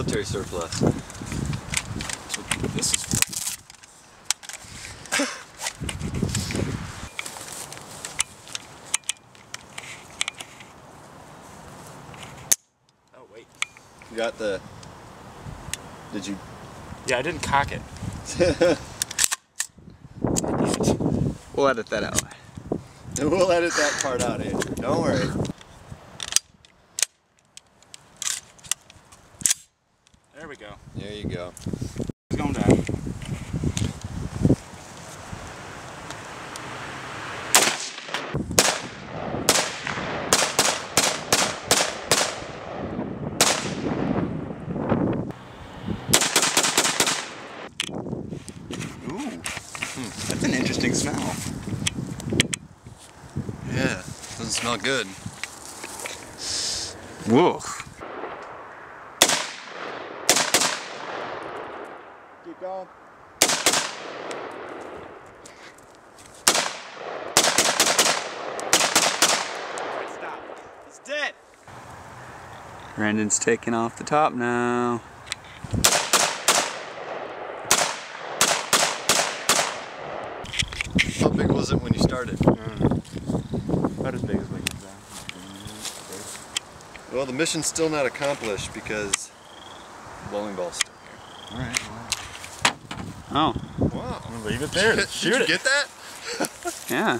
military surplus. What this is oh wait. You got the. Did you? Yeah, I didn't cock it. We'll edit that out. we'll edit that part out, Andrew. Don't worry. There we go. There you go. It's going down. Hmm. That's an interesting smell. Yeah. Doesn't smell good. Whoa. Keep going. Stop. He's dead. Brandon's taking off the top now. How big was it when you started? About as big as we can Well, the mission's still not accomplished because the bowling ball's still here. Alright, Oh, Wow. well, leave it there. Did Shoot you it. get that? yeah.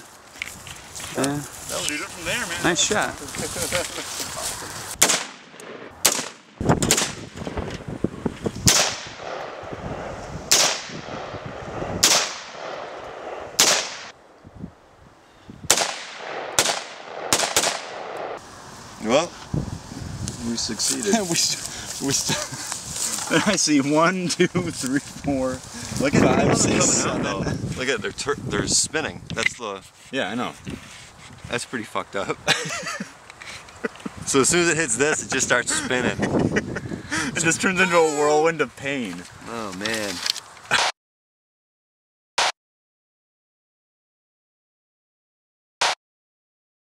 Yeah, Shoot it from there, man. nice shot. Well, we succeeded. we st- we st- I see one, two, three, four. Look at Five, them out. Look at they're tur- they're spinning. That's the Yeah, I know. that's pretty fucked up. so as soon as it hits this, it just starts spinning. It just turns into a whirlwind of pain. Oh man.